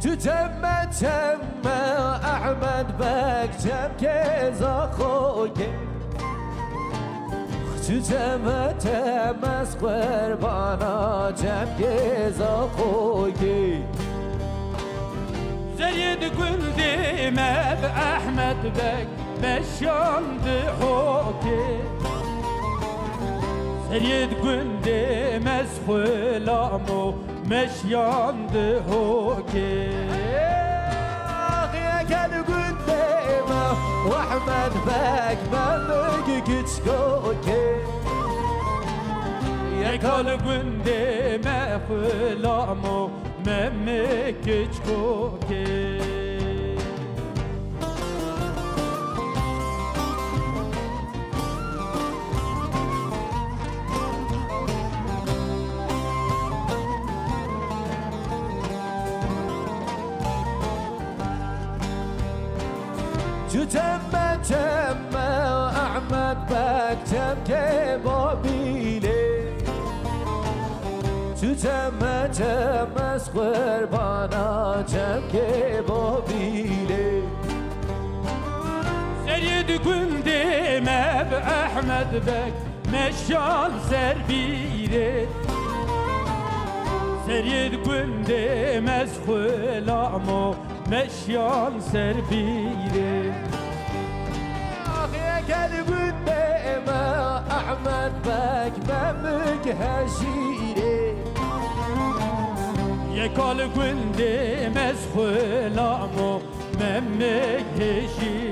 تجمع تجمع أحمد بك جمكيز أخوك تجمع تجمع سقر بانا جمكيز أخوك زين قل ديما بأحمد بك مشون دحوكي Seyyid gündü mezhulamu meşyandı hoki Gel gündeme Ahmet bek ben güç koki Yekal gündeme hulamu memek güç koki تتم تم أعمد بكتم كبابيلي تتم تم أسخر بانا جم كبابيلي سيد كندي مب أحمد بك مشال زربيلي سيد كندي مسخل أعمو meşyan serbiri أخي قلب الدمع أحمد بك بمك هشيري يا كل قندي مسخول أمو ممك هشيري